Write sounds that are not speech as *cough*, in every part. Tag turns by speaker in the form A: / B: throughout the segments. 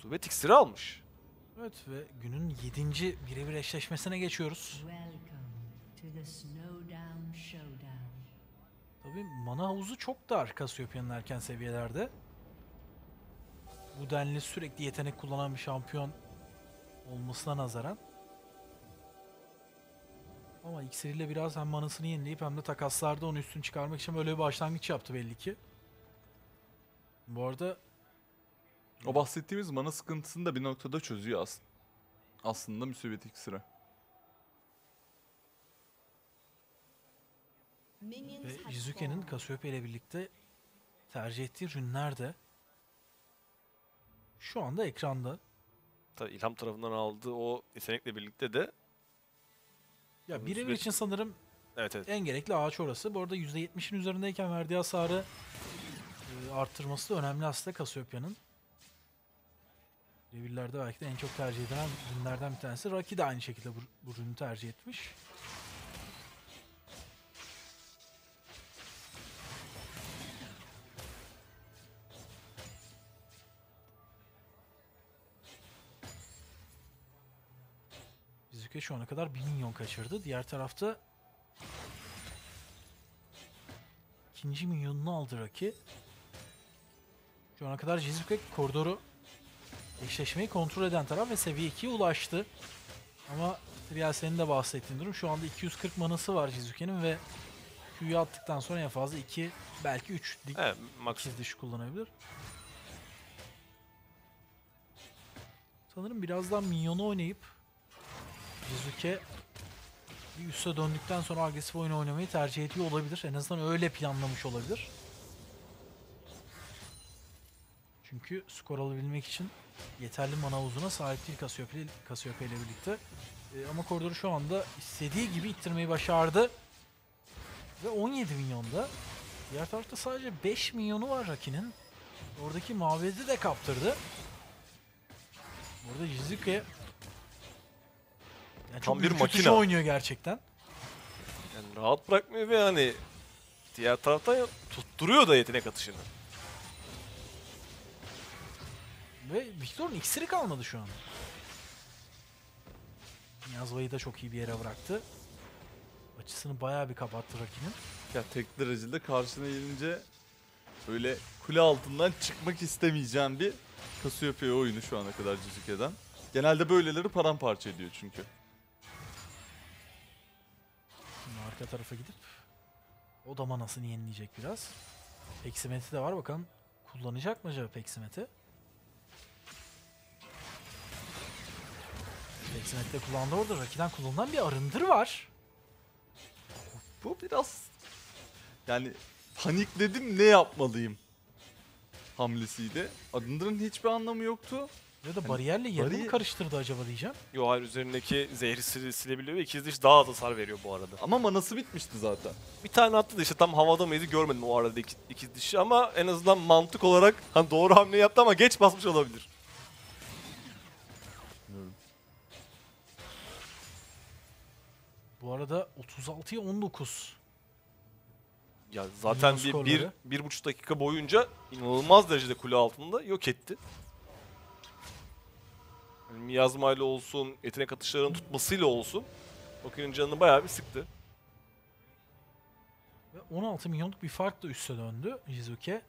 A: Musibet iksiri almış.
B: Evet ve günün 7. birebir eşleşmesine geçiyoruz.
C: Welcome to the Snowdown Showdown.
B: Tabii mana havuzu çok dar Cassiopea'nın erken seviyelerde. Bu denli sürekli yetenek kullanan bir şampiyon olmasına nazaran. Ama iksiriyle biraz hem manasını yenileyip hem de takaslarda onu üstün çıkarmak için böyle bir başlangıç yaptı belli ki. Bu arada
D: O bahsettiğimiz mana sıkıntısını da bir noktada çözüyor aslında. Aslında müsebet iksiri.
B: Ve
C: fallen.
B: Cassiopeia ile birlikte tercih ettiği ürünler de şu anda ekranda.
A: Tabii İlham tarafından aldığı o yetenekle birlikte de
B: Ya birebir
A: süreç-
B: için sanırım
A: evet evet.
B: en gerekli ağaç orası. Bu arada %70'in üzerindeyken verdiği hasarı e, arttırması da önemli aslında Cassiopeia'nın. Revirlerde belki de en çok tercih edilen ürünlerden bir tanesi. Raki de aynı şekilde bu, bu tercih etmiş. Jizuke şu ana kadar 1 milyon kaçırdı. Diğer tarafta ikinci milyonunu aldı Raki. Şu ana kadar Jizuke koridoru eşleşmeyi kontrol eden taraf ve seviye 2'ye ulaştı. Ama Trial senin de bahsettiğin durum şu anda 240 manası var Jizuke'nin ve Q'yu attıktan sonra en fazla 2 belki 3 dik
A: Evet,
B: diş kullanabilir. Sanırım birazdan minyonu oynayıp Jizuke bir üste döndükten sonra agresif oyun oynamayı tercih ediyor olabilir. En azından öyle planlamış olabilir. Çünkü skor alabilmek için yeterli mana havuzuna sahip değil Cassiopeia, Cassiopeia ile birlikte. Ee, ama koridoru şu anda istediği gibi ittirmeyi başardı. Ve 17 milyonda. Diğer tarafta sadece 5 milyonu var Raki'nin. Oradaki mabedi de kaptırdı. Burada Jizuke yani çok
A: Tam bir makina.
B: oynuyor gerçekten.
A: Yani rahat bırakmıyor ve hani diğer taraftan tutturuyor da yetenek atışını.
B: Ve Victor'un iksiri kalmadı şu an. Yazva'yı da çok iyi bir yere bıraktı. Açısını bayağı bir kapattı Raki'nin.
D: Ya tek derecede karşına gelince böyle kule altından çıkmak istemeyeceğim bir Cassiopeia oyunu şu ana kadar Jizuke'den. Genelde böyleleri paramparça ediyor çünkü.
B: Şimdi arka tarafa gidip o da manasını yenileyecek biraz. Peksimeti de var bakalım kullanacak mı acaba Peksimeti? Peksimet de kullandı orada. Rakiden kullanılan bir arındır var.
D: Bu biraz yani panikledim ne yapmalıyım hamlesiydi. Arındır'ın hiçbir anlamı yoktu.
B: Ya da bariyerle yerini mi
D: bariyer-
B: karıştırdı acaba diyeceğim.
A: Yo hayır üzerindeki zehri sil- silebiliyor ve ikiz diş daha az hasar veriyor bu arada.
D: Ama manası bitmişti zaten.
A: Bir tane attı da işte tam havada mıydı görmedim o arada iki, ikiz dişi ama en azından mantık olarak hani doğru hamle yaptı ama geç basmış olabilir.
B: Bu arada 36'ya 19.
A: Ya zaten bir, bir,
B: skorları.
A: bir buçuk dakika boyunca inanılmaz derecede kule altında yok etti. Yani miyazmayla olsun, yetenek atışlarının tutmasıyla olsun. Bakın canını bayağı bir sıktı.
B: Ve 16 milyonluk bir farkla üste döndü Jizuke.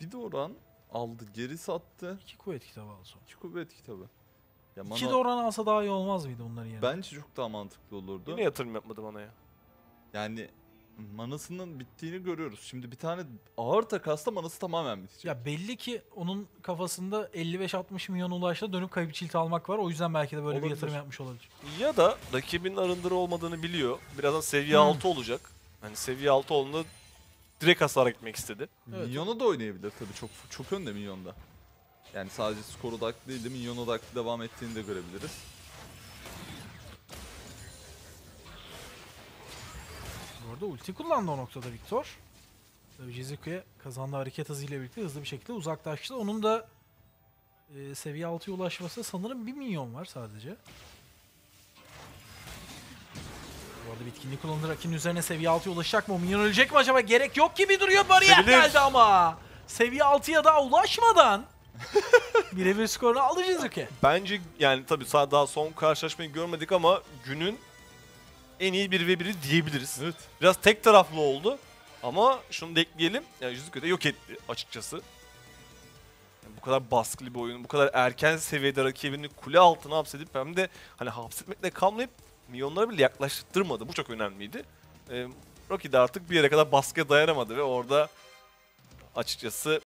D: Bir de oran aldı geri sattı.
B: 2 kuvvet kitabı aldı sonra.
D: İki kuvvet kitabı. Ya
B: 2
D: mana
B: de oran alsa daha iyi olmaz mıydı bunların yerine?
D: bence çok daha mantıklı olurdu.
A: Yine yatırım yapmadı bana ya.
D: Yani manasının bittiğini görüyoruz. Şimdi bir tane ağır takasla manası tamamen bitecek.
B: Ya belli ki onun kafasında 55-60 milyon ulaşta dönüp kayıp çilt almak var. O yüzden belki de böyle bir
D: Olabilir.
B: yatırım yapmış olabilir.
A: Ya da rakibin arındırı olmadığını biliyor. Birazdan seviye
B: Hmm.
A: 6 olacak. Hani seviye 6 olduğunda direkt hasara gitmek istedi.
B: Evet.
D: Minyon'a da oynayabilir tabii çok çok önde Minyon'da. Yani sadece skor odaklı değil de Minyon odaklı devam ettiğini de görebiliriz.
B: Bu arada ulti kullandı o noktada Victor. Tabii Jizuke kazandığı hareket hızıyla birlikte hızlı bir şekilde uzaklaştı. Onun da e, seviye 6'ya ulaşması sanırım 1 milyon var sadece. Bu arada bitkinliği kullandı. Rakibin üzerine seviye 6'ya ulaşacak mı? O minyon ölecek mi acaba? Gerek yok gibi duruyor. Bariyer
A: Sevilir.
B: geldi ama. Seviye 6'ya daha ulaşmadan *laughs* Birebir skorunu aldı Jizuke.
A: Bence yani tabii daha son karşılaşmayı görmedik ama günün en iyi 1 ve 1'i diyebiliriz.
D: Evet.
A: Biraz tek taraflı oldu ama şunu da ekleyelim. Yani Jizuke de yok etti açıkçası. Yani bu kadar baskılı bir oyun, bu kadar erken seviyede rakibini kule altına hapsedip hem de hani hapsetmekle kalmayıp milyonlara bile yaklaştırmadı. Bu çok önemliydi. Ee, Rocky de artık bir yere kadar baskıya dayanamadı ve orada açıkçası